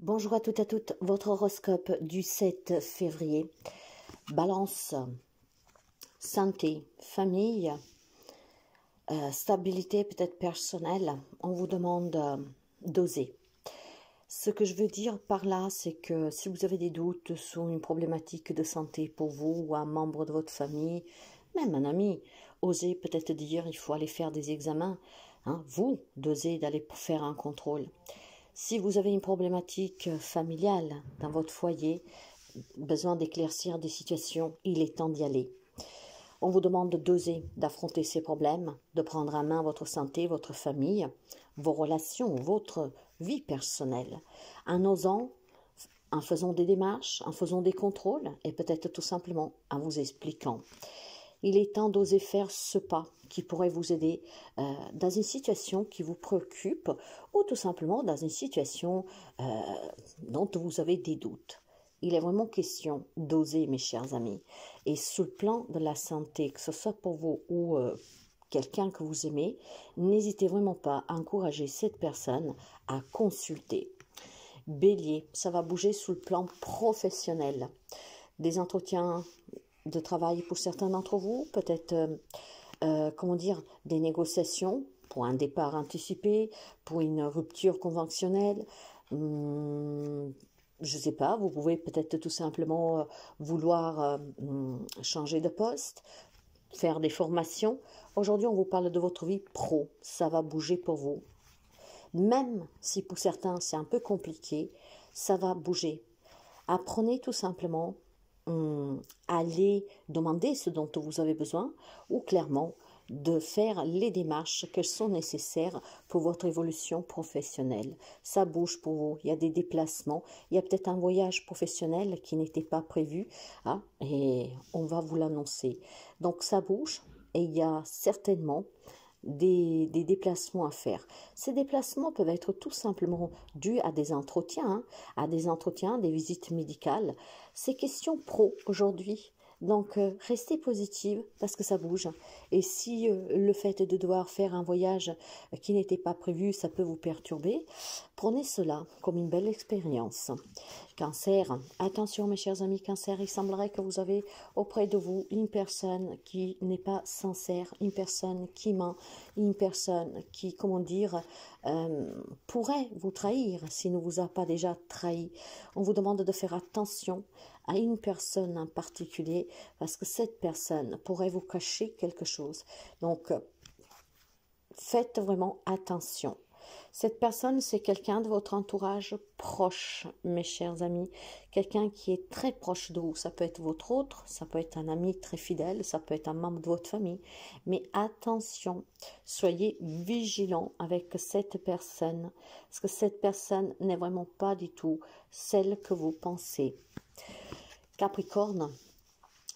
Bonjour à toutes et à toutes, votre horoscope du 7 février. Balance, santé, famille, euh, stabilité peut-être personnelle. On vous demande euh, d'oser. Ce que je veux dire par là, c'est que si vous avez des doutes sur une problématique de santé pour vous ou un membre de votre famille, même un ami, osez peut-être dire il faut aller faire des examens. Hein, vous, d'oser d'aller faire un contrôle. Si vous avez une problématique familiale dans votre foyer, besoin d'éclaircir des situations, il est temps d'y aller. On vous demande d'oser, d'affronter ces problèmes, de prendre en main votre santé, votre famille, vos relations, votre vie personnelle. En osant, en faisant des démarches, en faisant des contrôles et peut-être tout simplement en vous expliquant il est temps d'oser faire ce pas qui pourrait vous aider euh, dans une situation qui vous préoccupe ou tout simplement dans une situation euh, dont vous avez des doutes. Il est vraiment question d'oser, mes chers amis. Et sur le plan de la santé, que ce soit pour vous ou euh, quelqu'un que vous aimez, n'hésitez vraiment pas à encourager cette personne à consulter. Bélier, ça va bouger sur le plan professionnel. Des entretiens de travail pour certains d'entre vous, peut-être, euh, euh, comment dire, des négociations pour un départ anticipé, pour une rupture conventionnelle. Hum, je ne sais pas, vous pouvez peut-être tout simplement euh, vouloir hum, changer de poste, faire des formations. Aujourd'hui, on vous parle de votre vie pro. Ça va bouger pour vous. Même si pour certains c'est un peu compliqué, ça va bouger. Apprenez tout simplement Hum, aller demander ce dont vous avez besoin ou clairement de faire les démarches qui sont nécessaires pour votre évolution professionnelle. Ça bouge pour vous, il y a des déplacements, il y a peut-être un voyage professionnel qui n'était pas prévu hein, et on va vous l'annoncer. Donc ça bouge et il y a certainement des, déplacements à faire. Ces déplacements peuvent être tout simplement dus à des entretiens, hein, à des entretiens, des visites médicales. Ces questions pro aujourd'hui donc, euh, restez positive parce que ça bouge. Et si euh, le fait de devoir faire un voyage qui n'était pas prévu, ça peut vous perturber, prenez cela comme une belle expérience. Cancer, attention mes chers amis cancer, il semblerait que vous avez auprès de vous une personne qui n'est pas sincère, une personne qui ment, une personne qui, comment dire, euh, pourrait vous trahir s'il ne vous a pas déjà trahi. On vous demande de faire attention à une personne en particulier parce que cette personne pourrait vous cacher quelque chose. Donc, faites vraiment attention. Cette personne, c'est quelqu'un de votre entourage proche, mes chers amis, quelqu'un qui est très proche de vous. Ça peut être votre autre, ça peut être un ami très fidèle, ça peut être un membre de votre famille. Mais attention, soyez vigilants avec cette personne, parce que cette personne n'est vraiment pas du tout celle que vous pensez. Capricorne,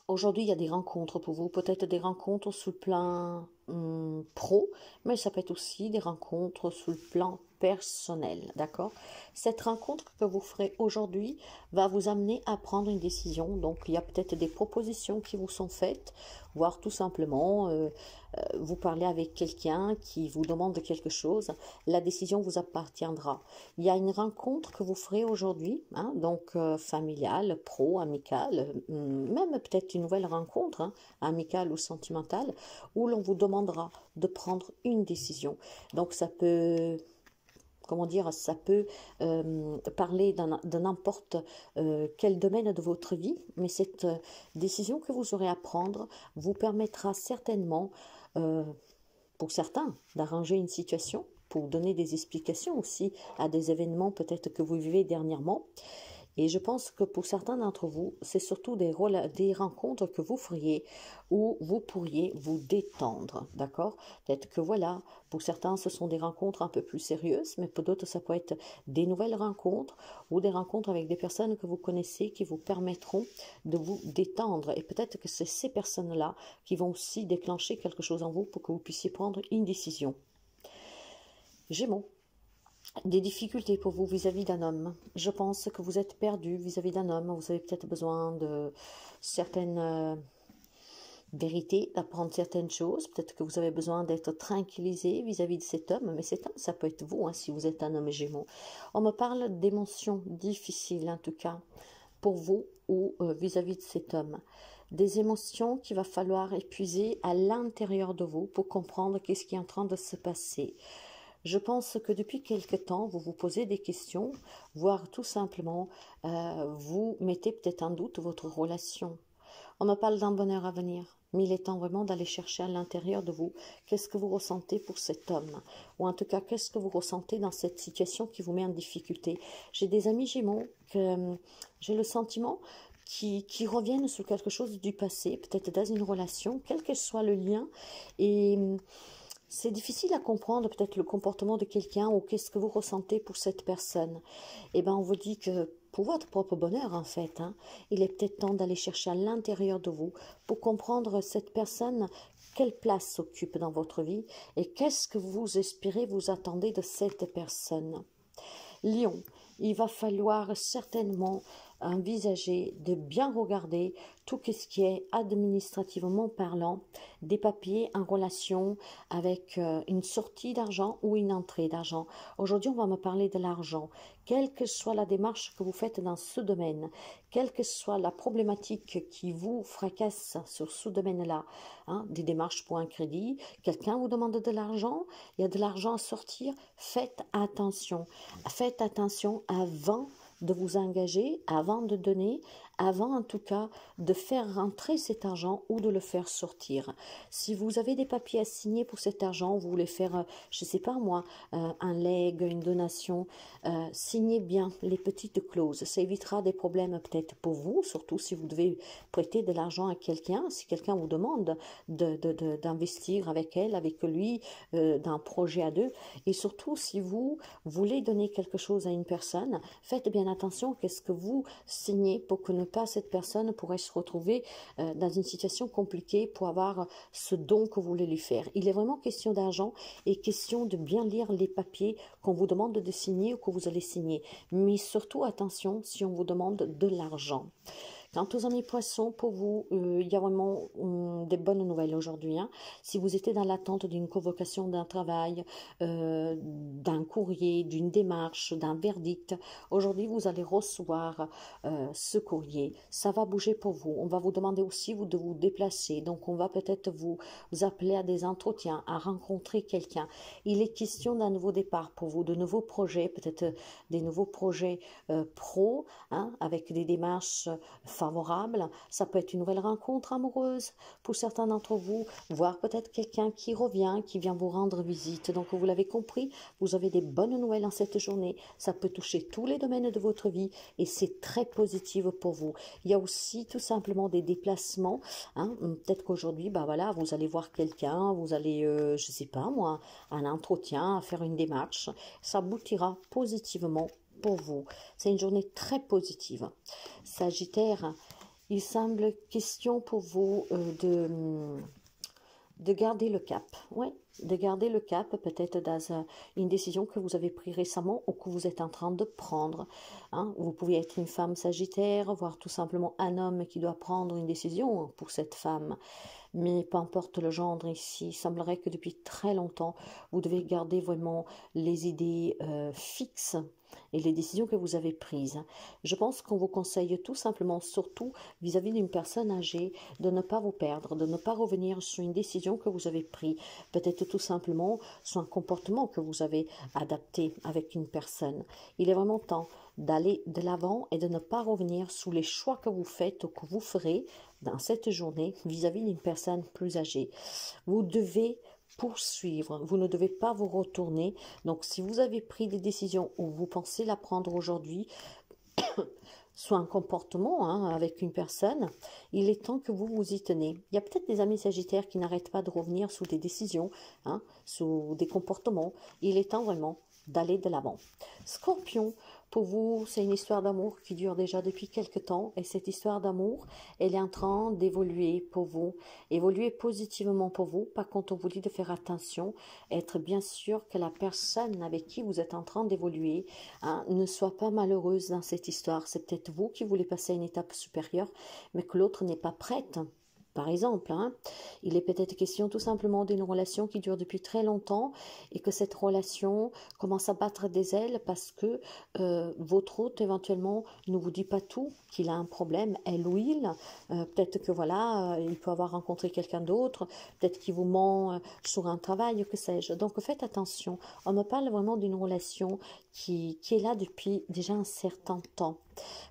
aujourd'hui il y a des rencontres pour vous, peut-être des rencontres sous le plan hum, pro, mais ça peut être aussi des rencontres sous le plan personnel, d'accord? Cette rencontre que vous ferez aujourd'hui va vous amener à prendre une décision. Donc, il y a peut-être des propositions qui vous sont faites, voire tout simplement, euh, euh, vous parlez avec quelqu'un qui vous demande quelque chose, la décision vous appartiendra. Il y a une rencontre que vous ferez aujourd'hui, hein, donc euh, familiale, pro, amicale, hum, même peut-être une nouvelle rencontre, hein, amicale ou sentimentale, où l'on vous de prendre une décision. Donc, ça peut comment dire, ça peut euh, parler de n'importe euh, quel domaine de votre vie, mais cette euh, décision que vous aurez à prendre vous permettra certainement, pour certains, d'arranger une situation, pour donner des explications aussi à des événements peut-être que vous vivez dernièrement. Et je pense que pour certains d'entre vous, c'est surtout des, rencontres que vous feriez où vous pourriez vous détendre, d'accord? Peut-être que voilà, pour certains, ce sont des rencontres un peu plus sérieuses, mais pour d'autres, ça peut être des nouvelles rencontres ou des rencontres avec des personnes que vous connaissez qui vous permettront de vous détendre. Et peut-être que c'est ces personnes-là qui vont aussi déclencher quelque chose en vous pour que vous puissiez prendre une décision. Gémeaux des difficultés pour vous vis-à-vis d'un homme. Je pense que vous êtes perdu vis-à-vis d'un homme. Vous avez peut-être besoin de certaines, euh, vérité, d'apprendre certaines choses. Peut-être que vous avez besoin d'être tranquillisé vis-à-vis de cet homme, mais cet homme, ça peut être vous, hein, si vous êtes un homme gémeaux. On me parle d'émotions difficiles, en tout cas, pour vous ou euh, vis-à-vis de cet homme. Des émotions qu'il va falloir épuiser à l'intérieur de vous pour comprendre qu'est-ce qui est en train de se passer. Je pense que depuis quelque temps, vous vous posez des questions, voire tout simplement, euh, vous mettez peut-être en doute votre relation. On me parle d'un bonheur à venir, mais il est temps vraiment d'aller chercher à l'intérieur de vous qu'est-ce que vous ressentez pour cet homme, ou en tout cas qu'est-ce que vous ressentez dans cette situation qui vous met en difficulté. J'ai des amis Gémeaux que euh, j'ai le sentiment qui, qui, reviennent sur quelque chose du passé, peut-être dans une relation, quel que soit le lien, et c'est difficile à comprendre peut-être le comportement de quelqu'un ou qu'est-ce que vous ressentez pour cette personne. Eh bien, on vous dit que pour votre propre bonheur, en fait, hein, il est peut-être temps d'aller chercher à l'intérieur de vous pour comprendre cette personne, quelle place s'occupe dans votre vie et qu'est-ce que vous espérez, vous attendez de cette personne. Lion, il va falloir certainement envisager de bien regarder tout ce qui est administrativement parlant, des papiers en relation avec euh, une sortie d'argent ou une entrée d'argent. Aujourd'hui, on va me parler de l'argent. Quelle que soit la démarche que vous faites dans ce domaine, quelle que soit la problématique qui vous fracasse sur ce domaine-là, hein, des démarches pour un crédit, quelqu'un vous demande de l'argent, il y a de l'argent à sortir, faites attention. Faites attention avant de vous engager avant de donner, avant en tout cas de faire rentrer cet argent ou de le faire sortir. Si vous avez des papiers à signer pour cet argent, vous voulez faire, euh, je ne sais pas moi, euh, un leg, une donation, euh, signez bien les petites clauses. Ça évitera des problèmes peut-être pour vous, surtout si vous devez prêter de l'argent à quelqu'un, si quelqu'un vous demande d'investir avec elle, avec lui, d'un projet à deux. Et surtout, si vous voulez donner quelque chose à une personne, faites bien attention qu'est-ce que vous signez pour que ne pas cette personne pourrait se retrouver euh, dans une situation compliquée pour avoir ce don que vous voulez lui faire. Il est vraiment question d'argent et question de bien lire les papiers qu'on vous demande de signer ou que vous allez signer. Mais surtout attention si on vous demande de l'argent. Quant aux amis poissons, pour vous, euh, il y a vraiment hum, des bonnes nouvelles aujourd'hui. Hein. Si vous étiez dans l'attente d'une convocation d'un travail, euh, d'un courrier, d'une démarche, d'un verdict, aujourd'hui vous allez recevoir euh, ce courrier. Ça va bouger pour vous. On va vous demander aussi vous, de vous déplacer. Donc on va peut-être vous, appeler à des entretiens, à rencontrer quelqu'un. Il est question d'un nouveau départ pour vous, de nouveaux projets, peut-être des nouveaux projets pro, hein, avec des démarches favorable. Ça peut être une nouvelle rencontre amoureuse pour certains d'entre vous, voire peut-être quelqu'un qui revient, qui vient vous rendre visite. Donc vous l'avez compris, vous avez des bonnes nouvelles en cette journée. Ça peut toucher tous les domaines de votre vie et c'est très positif pour vous. Il y a aussi tout simplement des déplacements. Hein. Peut-être qu'aujourd'hui, bah voilà, vous allez voir quelqu'un, vous allez, euh, je sais pas moi, un entretien, faire une démarche. Ça aboutira positivement pour vous. C'est une journée très positive. Sagittaire, il semble question pour vous euh, de, de garder le cap. Ouais, de garder le cap peut-être dans une décision que vous avez prise récemment ou que vous êtes en train de prendre. Hein. Vous pouvez être une femme sagittaire, voire tout simplement un homme qui doit prendre une décision pour cette femme mais peu importe le genre ici, il semblerait que depuis très longtemps, vous devez garder vraiment les idées euh, fixes et les décisions que vous avez prises. Je pense qu'on vous conseille tout simplement, surtout vis-à-vis d'une personne âgée, de ne pas vous perdre, de ne pas revenir sur une décision que vous avez prise, peut-être tout simplement sur un comportement que vous avez adapté avec une personne. Il est vraiment temps d'aller de l'avant et de ne pas revenir sous les choix que vous faites ou que vous ferez dans cette journée vis-à-vis d'une personne plus âgée. Vous devez poursuivre, vous ne devez pas vous retourner. Donc si vous avez pris des décisions ou vous pensez la prendre aujourd'hui, soit un comportement hein, avec une personne, il est temps que vous vous y tenez. Il y a peut-être des amis sagittaires qui n'arrêtent pas de revenir sous des décisions, hein, sous des comportements. Il est temps vraiment d'aller de l'avant. Scorpion, pour vous, c'est une histoire d'amour qui dure déjà depuis quelque temps et cette histoire d'amour, elle est en train d'évoluer pour vous, évoluer positivement pour vous. Par contre, on vous dit de faire attention, être bien sûr que la personne avec qui vous êtes en train d'évoluer hein, ne soit pas malheureuse dans cette histoire. C'est peut-être vous qui voulez passer à une étape supérieure, mais que l'autre n'est pas prête par exemple. Hein. Il est peut-être question tout simplement d'une relation qui dure depuis très longtemps et que cette relation commence à battre des ailes parce que euh, votre hôte éventuellement ne vous dit pas tout, qu'il a un problème, elle ou il. Euh, peut-être que voilà, euh, il peut avoir rencontré quelqu'un d'autre, peut-être qu'il vous ment sur un travail, que sais-je. Donc faites attention. On me parle vraiment d'une relation qui, qui est là depuis déjà un certain temps.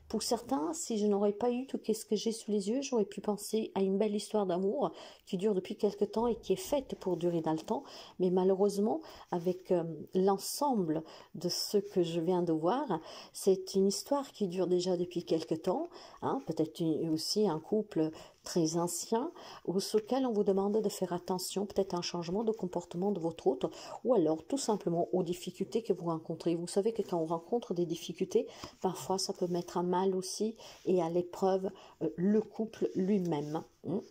Pour certains, si je n'aurais pas eu tout ce que j'ai sous les yeux, j'aurais pu penser à une belle d'amour qui dure depuis quelque temps et qui est faite pour durer dans le temps. Mais malheureusement, avec euh, l'ensemble de ce que je viens de voir, c'est une histoire qui dure déjà depuis quelque temps. Hein, Peut-être aussi un couple très ancien, ou auquel on vous demande de faire attention, peut-être un changement de comportement de votre hôte, ou alors tout simplement aux difficultés que vous rencontrez. Vous savez que quand on rencontre des difficultés, parfois ça peut mettre à mal aussi et à l'épreuve euh, le couple lui-même. Hein.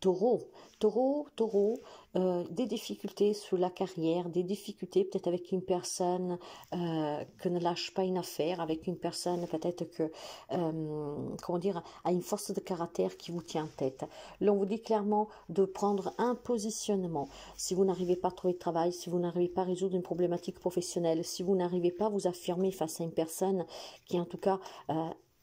Taureau, taureau, taureau, euh, des difficultés sur la carrière, des difficultés peut-être avec une personne euh, que ne lâche pas une affaire, avec une personne peut-être que, euh, comment dire, a une force de caractère qui vous tient en tête. L'on vous dit clairement de prendre un positionnement. Si vous n'arrivez pas à trouver de travail, si vous n'arrivez pas à résoudre une problématique professionnelle, si vous n'arrivez pas à vous affirmer face à une personne qui en tout cas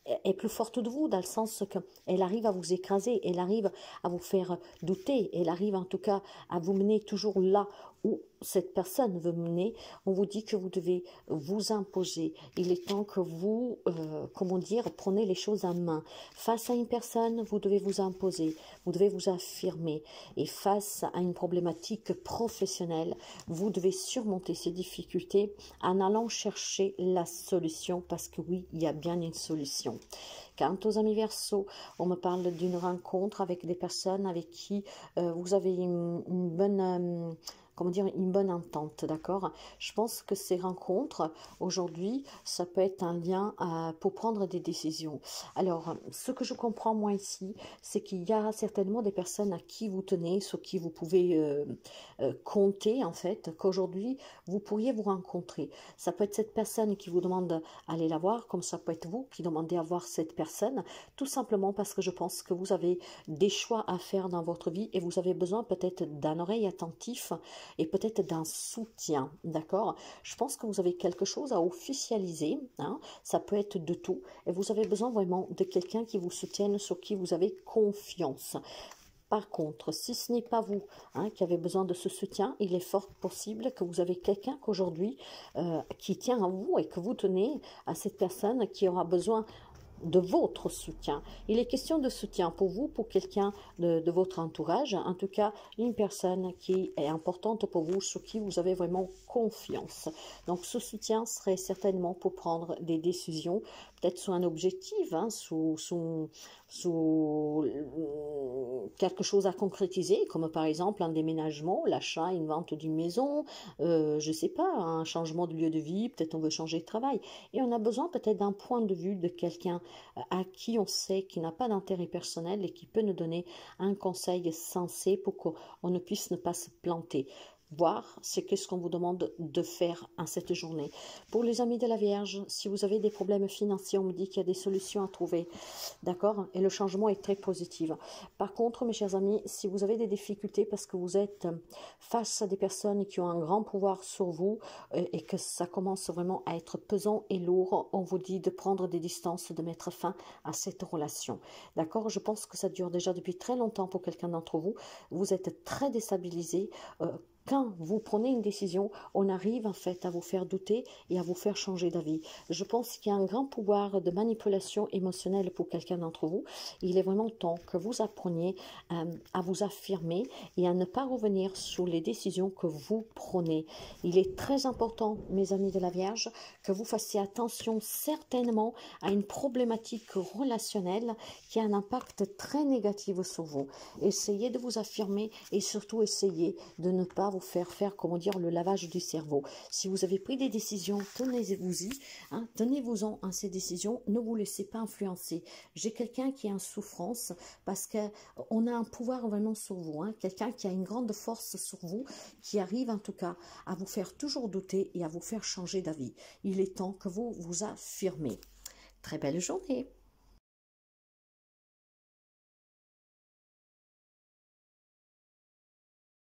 est plus forte de vous, dans le sens qu'elle arrive à vous écraser, elle arrive à vous faire douter, elle arrive en tout cas à vous mener toujours là où cette personne veut mener, on vous dit que vous devez vous imposer. Il est temps que vous, euh, comment dire, prenez les choses en main. Face à une personne, vous devez vous imposer, vous devez vous affirmer. Et face à une problématique professionnelle, vous devez surmonter ces difficultés en allant chercher la solution, parce que oui, il y a bien une solution. Quant aux amis verso, on me parle d'une rencontre avec des personnes avec qui euh, vous avez une, bonne... Euh, comment dire, une bonne entente, d'accord? Je pense que ces rencontres, aujourd'hui, ça peut être un lien euh, pour prendre des décisions. Alors, ce que je comprends moi ici, c'est qu'il y a certainement des personnes à qui vous tenez, sur qui vous pouvez euh, euh, compter, en fait, qu'aujourd'hui, vous pourriez vous rencontrer. Ça peut être cette personne qui vous demande d'aller la voir, comme ça peut être vous qui demandez à voir cette personne, tout simplement parce que je pense que vous avez des choix à faire dans votre vie et vous avez besoin peut-être d'un oreille attentif et peut-être d'un soutien, d'accord? Je pense que vous avez quelque chose à officialiser, hein, ça peut être de tout, et vous avez besoin vraiment de quelqu'un qui vous soutienne, sur qui vous avez confiance. Par contre, si ce n'est pas vous hein, qui avez besoin de ce soutien, il est fort possible que vous avez quelqu'un qu'aujourd'hui euh, qui tient à vous et que vous tenez à cette personne qui aura besoin de votre soutien. Il est question de soutien pour vous, pour quelqu'un de, votre entourage, en tout cas une personne qui est importante pour vous, sur qui vous avez vraiment confiance. Donc ce soutien serait certainement pour prendre des décisions, peut-être sur un objectif, hein, sous, sous, sous quelque chose à concrétiser, comme par exemple un déménagement, l'achat, une vente d'une maison, euh, je sais pas, un changement de lieu de vie, peut-être on veut changer de travail. Et on a besoin peut-être d'un point de vue de quelqu'un euh, à qui on sait qu'il n'a pas d'intérêt personnel et qui peut nous donner un conseil sensé pour qu'on ne puisse pas se planter voir c'est qu'est-ce qu'on vous demande de faire en cette journée. Pour les amis de la Vierge, si vous avez des problèmes financiers, on me dit qu'il y a des solutions à trouver. D'accord? Et le changement est très positif. Par contre, mes chers amis, si vous avez des difficultés parce que vous êtes face à des personnes qui ont un grand pouvoir sur vous euh, et que ça commence vraiment à être pesant et lourd, on vous dit de prendre des distances, de mettre fin à cette relation. D'accord? Je pense que ça dure déjà depuis très longtemps pour quelqu'un d'entre vous. Vous êtes très déstabilisé. Euh, quand vous prenez une décision, on arrive en fait à vous faire douter et à vous faire changer d'avis. Je pense qu'il y a un grand pouvoir de manipulation émotionnelle pour quelqu'un d'entre vous. Il est vraiment temps que vous appreniez euh, à vous affirmer et à ne pas revenir sur les décisions que vous prenez. Il est très important, mes amis de la Vierge, que vous fassiez attention certainement à une problématique relationnelle qui a un impact très négatif sur vous. Essayez de vous affirmer et surtout essayez de ne pas faire faire, comment dire, le lavage du cerveau. Si vous avez pris des décisions, tenez-vous-y, hein, tenez-vous-en à ces décisions, ne vous laissez pas influencer. J'ai quelqu'un qui est en souffrance parce qu'on a un pouvoir vraiment sur vous, hein, quelqu'un qui a une grande force sur vous, qui arrive en tout cas à vous faire toujours douter et à vous faire changer d'avis. Il est temps que vous vous affirmez. Très belle journée